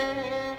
Thank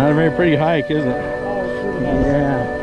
Not a very pretty hike, is it? Yeah.